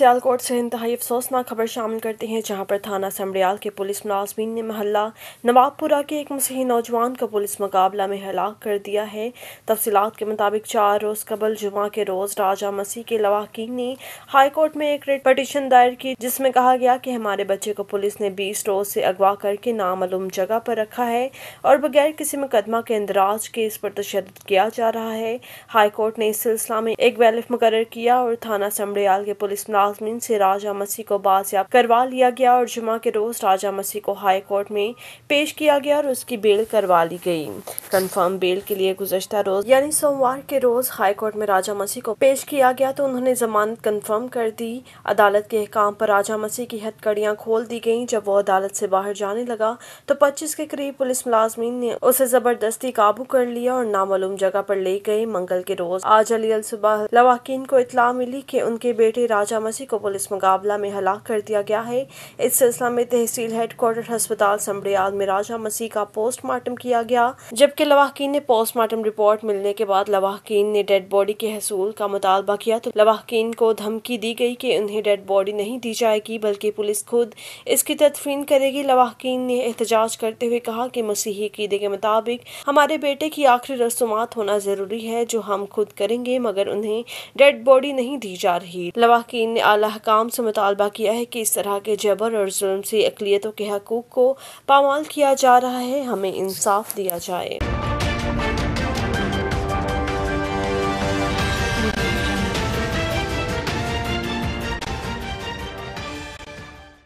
सियालकोट से इंतहाई अफसोसनाक खबर शामिल करते हैं, जहाँ पर थाना समड़ियाल के पुलिस मुलाजमीन ने महल्ला नवाबपुरा के एक मसीही नौजवान को पुलिस मुकाबला में हलाक कर दिया है। तफसीत के मुताबिक चार रोज़ कबल जुमा के रोज़ राजा मसीह के लवाकिन ने हाईकोर्ट में एक रेट पटिशन दायर की, जिसमें कहा गया कि हमारे बच्चे को पुलिस ने बीस रोज़ से अगवा करके नामालूम जगह पर रखा है और बगैर किसी मुकदमा के इंदराज के इस पर तशद किया जा रहा है। हाईकोर्ट ने इस सिलसिला में एक वैलिफ मुकर किया और थाना समड़ियाल के पुलिस मुलाजमीन से राजा मसीह को बाजियाब करवा लिया गया और जुमा के रोज राजा मसीह को हाई कोर्ट में पेश किया गया और उसकी बेल करवा ली गई। कंफर्म बेल के लिए गुजशत रोज, यानी सोमवार के रोज हाई कोर्ट में राजा मसीह को पेश किया गया तो उन्होंने जमानत कन्फर्म कर दी। अदालत के काम पर राजा मसीह की हथकड़ियाँ खोल दी गई जब वो अदालत से बाहर जाने लगा तो पच्चीस के करीब पुलिस मुलाजमीन ने उसे ज़बरदस्ती काबू कर लिया और नामालूम जगह पर ले गए। मंगल के रोज आज अली सुबह लवाकिन को इतला मिली कि उनके बेटे राजा मसीह को पुलिस मुकाबला में हलाक कर दिया गया है। इस सिलसिला में तहसील हेडक्वार्टर अस्पताल समड़ियाल में राजा मसीह का पोस्टमार्टम किया गया, जबकि लवाहकीन ने पोस्टमार्टम रिपोर्ट मिलने के बाद लवाहकीन ने डेड बॉडी के हसूल का मुतालबा किया। तो लवाहकीन को धमकी दी गई कि उन्हें डेड बॉडी नहीं दी जाएगी, बल्कि पुलिस खुद इसकी तदफीन करेगी। लवाहकीन ने एहतजाज करते हुए कहा कि मसीही कीदे के मुताबिक हमारे बेटे की आखिरी रसूमात होना ज़रूरी है, जो हम खुद करेंगे, मगर उन्हें डेड बॉडी नहीं दी जा रही। लवाहकीन ने आला हकाम से मुतालबा किया है कि इस तरह के जबर और जुल्म से अकलीतों के हकूक़ को पामाल किया जा रहा है। हमें इंसाफ दिया जाए।